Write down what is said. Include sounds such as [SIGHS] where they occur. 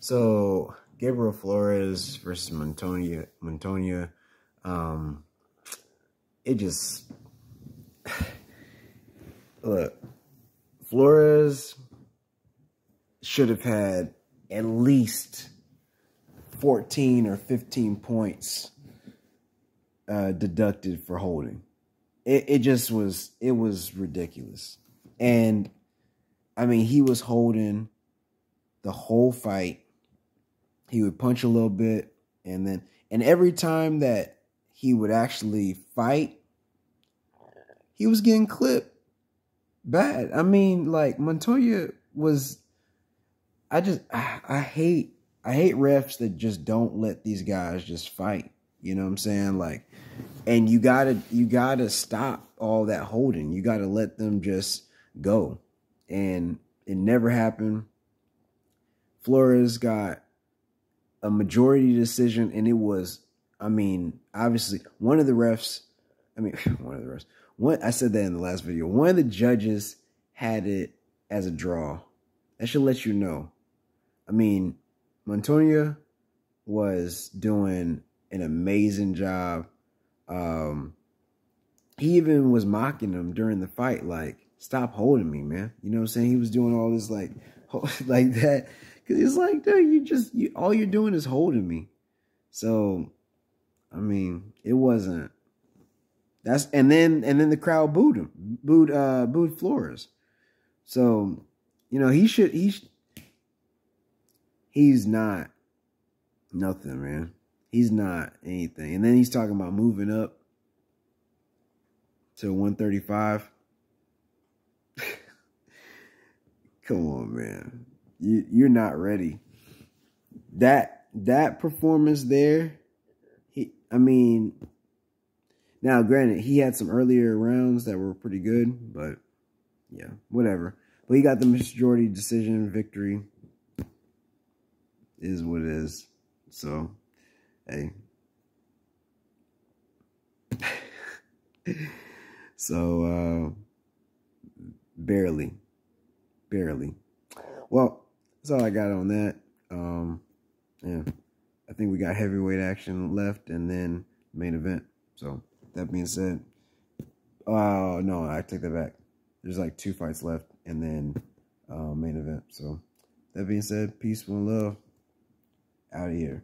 So Gabriel Flores versus Montoya, Montoya, um, it just [SIGHS] look. Flores should have had at least 14 or 15 points uh, deducted for holding. It, it just was, it was ridiculous. And I mean, he was holding the whole fight. He would punch a little bit and then, and every time that he would actually fight, he was getting clipped bad. I mean, like Montoya was. I just I, I hate I hate refs that just don't let these guys just fight. You know what I'm saying? Like, and you gotta you gotta stop all that holding. You gotta let them just go. And it never happened. Flores got a majority decision, and it was, I mean, obviously one of the refs. I mean, [LAUGHS] one of the refs one I said that in the last video. One of the judges had it as a draw. That should let you know. I mean, Montoya was doing an amazing job. Um, he even was mocking him during the fight, like, stop holding me, man. You know what I'm saying? He was doing all this like [LAUGHS] like that. Cause it's like, dude, you just you, all you're doing is holding me. So, I mean, it wasn't that's and then and then the crowd booed him, booed uh booed Flores. So, you know, he should he he's not nothing, man. He's not anything. And then he's talking about moving up to 135. [LAUGHS] Come on, man. You you're not ready. That that performance there, he I mean, now, granted, he had some earlier rounds that were pretty good, but yeah, whatever. But he got the majority decision victory. Is what it is. So, hey. [LAUGHS] so, uh, barely. Barely. Well, that's all I got on that. Um, yeah. I think we got heavyweight action left and then main event. So, that being said, oh no, I take that back. There's like two fights left, and then uh, main event. So that being said, peace, one love. Out of here.